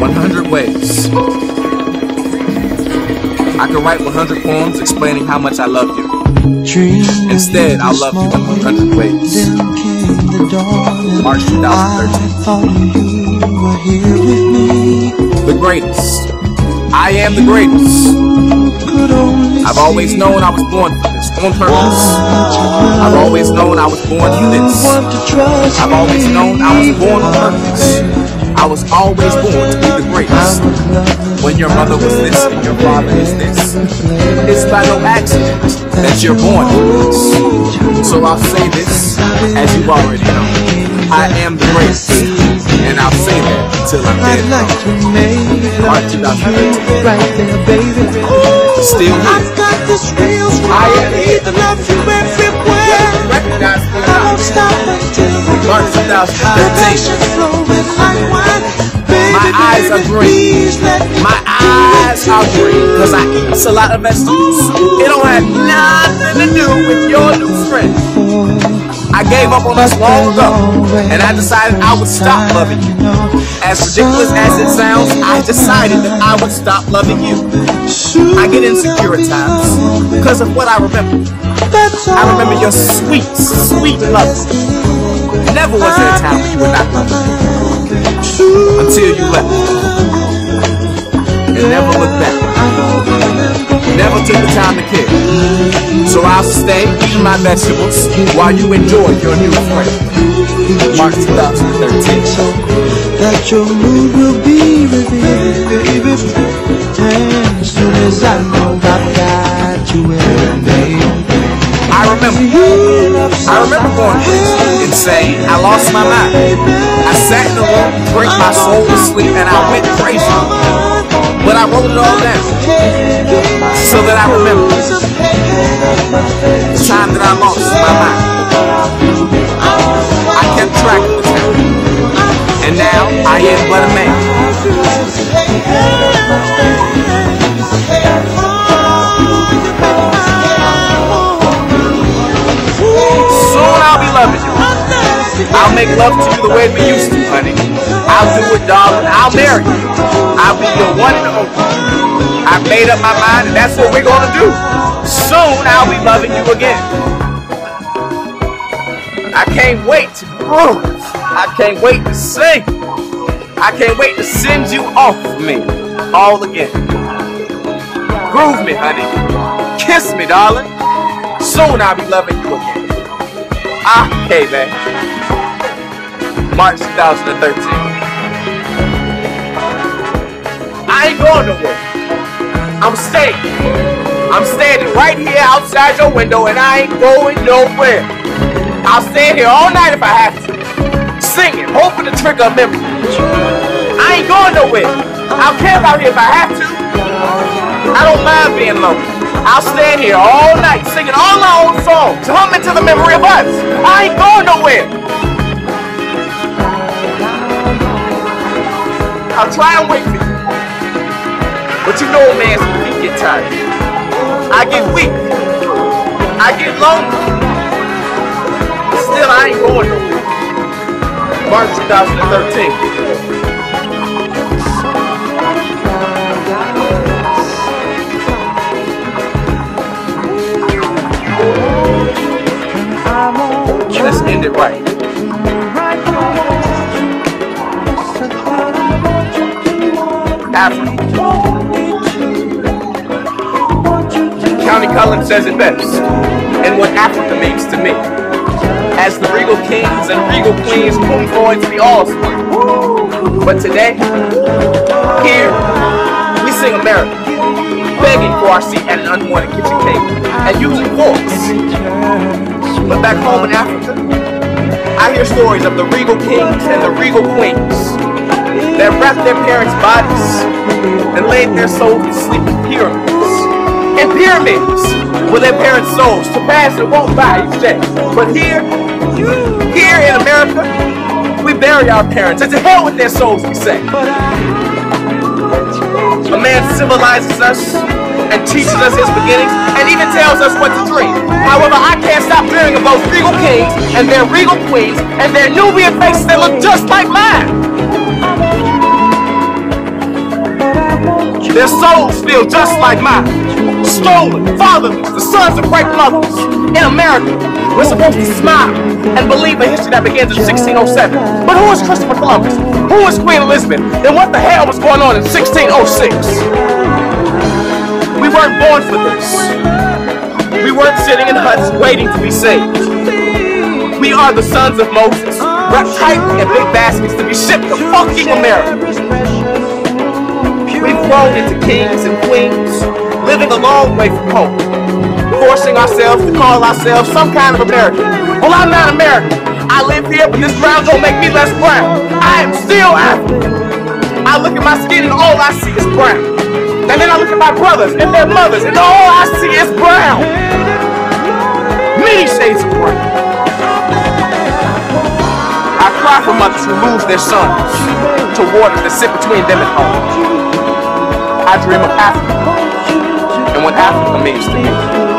100 ways. I could write 100 poems explaining how much I love you. Instead, I'll love you in 100 ways. March 2013. The greatest. I am the greatest. I've always known I was born for this, on purpose. I've always known I was born for this. I've always known I was born on purpose. I was always born to be the greatest. When your mother was this and your father is this. It's by no accident that you're born this. So I'll say this, as you already know. I am the greatest. And I'll say that until I'm dead. March 2013. Right there, baby. Still here. got this real I am need to love you everywhere. Recognize I won't stop until the March 2013. Are green. My eyes are green because I eat a lot of vegetables. It don't have nothing to do with your new friend. I gave up on us long ago, and I decided I would stop loving you. As ridiculous as it sounds, I decided that I would stop loving you. I get insecure at times because of what I remember. I remember your sweet, sweet love. Never was there a time when you were not loving me until you left. And never look back. Never took the time to care. So I'll stay eating my vegetables while you enjoy your new friend. March 2013. that your mood will be revealed, baby. And as soon as I know I've got you in me, I remember. I remember going crazy, insane. I lost my mind. I sat in the room, drank my soul to sleep, and I went crazy. But I wrote it all down so that I remember the time that I lost my mind. I kept track of the time. And now I am but a man. Soon I'll be loving you. I'll make love to you the way we used to, honey. I'll do it, darling. I'll marry you. I'll be your one and only. I made up my mind, and that's what we're gonna do. Soon I'll be loving you again. I can't wait to groove. I can't wait to sing. I can't wait to send you off me all again. Groove me, honey. Kiss me, darling. Soon I'll be loving you again. Ah, hey, man. March 2013. I ain't going nowhere. I'm staying. I'm standing right here outside your window and I ain't going nowhere. I'll stand here all night if I have to. Singing, hoping to trigger a memory. I ain't going nowhere. I'll camp out here if I have to. I don't mind being lonely. I'll stand here all night singing all my own songs, humming to the memory of us. I ain't going nowhere. I'll try and wait for you. But you know a man's feet get tired. I get weak. I get lonely. Still, I ain't going nowhere. March 2013. Africa. Countee Cullen says it best, and what Africa means to me. As the regal kings and regal queens move forward to the all-star. But today, here, we sing America, begging for our seat at an unwanted kitchen table, and using forks. But back home in Africa, I hear stories of the regal kings and the regal queens that wrapped their parents' bodies and laid their souls to sleep in pyramids. In pyramids were their parents' souls to pass and walk by each day. But here, here in America, we bury our parents. And to hell with their souls, we say. A man civilizes us and teaches us his beginnings and even tells us what to dream. However, I can't stop hearing about regal kings and their regal queens and their Nubian faces that look just like mine. Their souls feel just like mine. Stolen, fatherless, the sons of great mothers. In America, we're supposed to smile and believe a history that begins in 1607. But who is Christopher Columbus? Who is Queen Elizabeth? And what the hell was going on in 1606? We weren't born for this. We weren't sitting in huts waiting to be saved. We are the sons of Moses, wrapped tightly in big baskets to be shipped to fucking America. We've grown into kings and queens, living a long way from home, forcing ourselves to call ourselves some kind of American. Well, I'm not American. I live here, but this brown don't make me less brown. I am still African. I look at my skin and all I see is brown. And then I look at my brothers and their mothers and all I see is brown. Many shades of brown. I cry for mothers who lose their sons to water that sit between them and home. I dream of Africa and what Africa means to me.